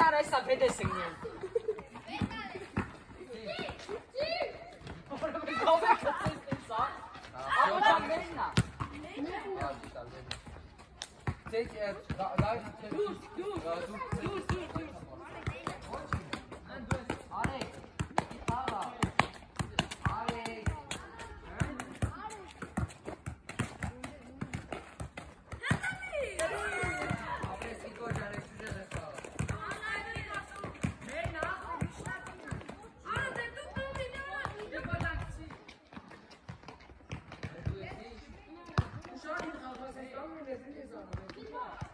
iară să vede semnul. Deci, da, da, da, Come on, let's.